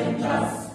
and us.